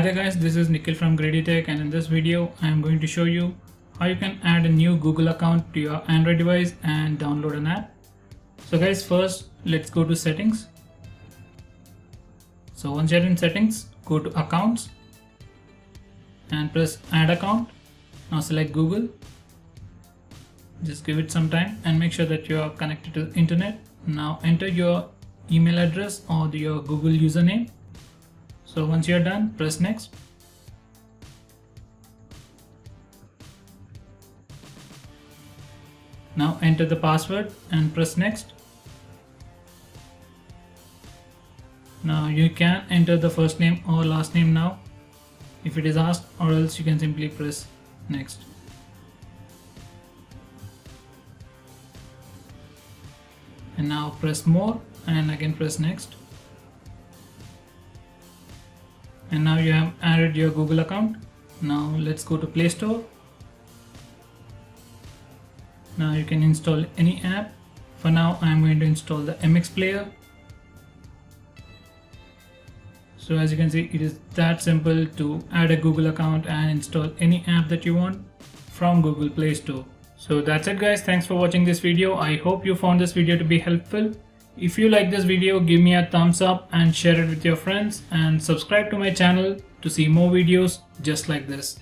Hi there guys, this is Nikhil from GreedyTech and in this video I am going to show you how you can add a new Google account to your Android device and download an app. So guys first let's go to settings. So once you're in settings, go to accounts and press add account. Now select Google. Just give it some time and make sure that you are connected to the internet. Now enter your email address or your Google username so once you're done, press next. Now enter the password and press next. Now you can enter the first name or last name now if it is asked or else you can simply press next. And now press more and again press next. And now you have added your Google account. Now let's go to Play Store. Now you can install any app. For now I am going to install the MX player. So as you can see it is that simple to add a Google account and install any app that you want from Google Play Store. So that's it guys. Thanks for watching this video. I hope you found this video to be helpful if you like this video, give me a thumbs up and share it with your friends and subscribe to my channel to see more videos just like this.